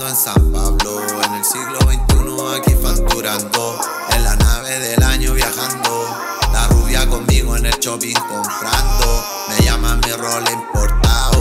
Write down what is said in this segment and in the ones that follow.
En San Pablo, en el siglo XXI aquí facturando. En la nave del año viajando, la rubia conmigo en el shopping comprando. Me llaman mi rol importado.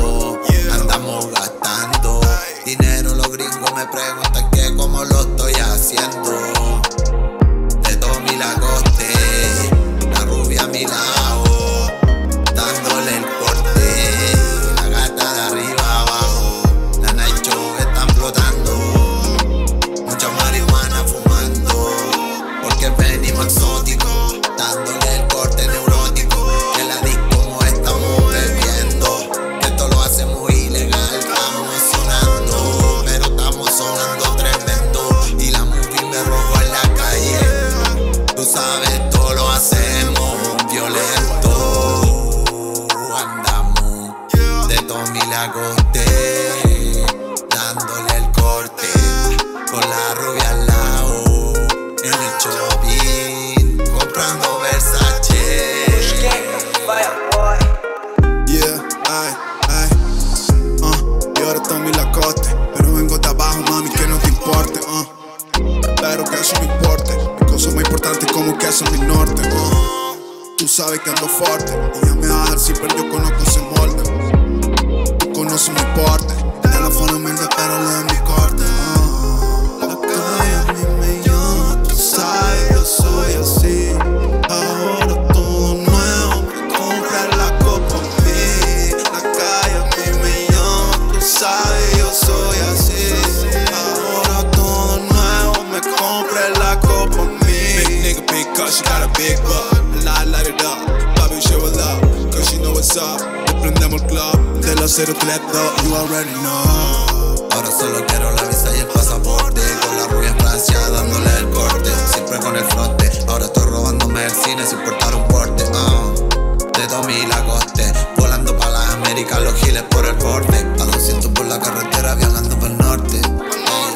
Lagoste, dándole el corte con la rubia al lado en el shopping, comprando Versace. Yeah, ay, ay. Uh, y ahora Tommy Lacoste. Pero vengo de abajo, mami, que no te importe. Uh. Pero que eso me importe. Mi cosa más importante como que eso es mi norte. Uh. Tú sabes que ando fuerte. Ella me va a sí, pero yo conozco ese molde. La copa a mí. Big nigga, big car, she got a big butt. I light it up, Bobby show it up, cause she know what's up. Prendemos el club, de los cero up, you already know. Ahora solo quiero la visa y el pasaporte Con la rubia Francia dándole el corte Siempre con el fronte Ahora estoy robándome el cine sin portar un porte ah. De Tommy Lagoste Volando pa' las Américas, los giles por el borde A 200 por la carretera viajando por el norte Ey,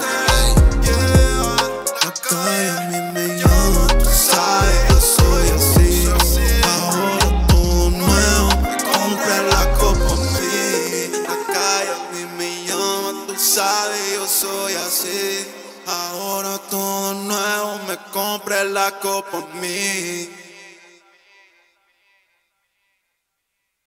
sabes, yo soy así. Ahora todo nuevo, me compra la copa a mí.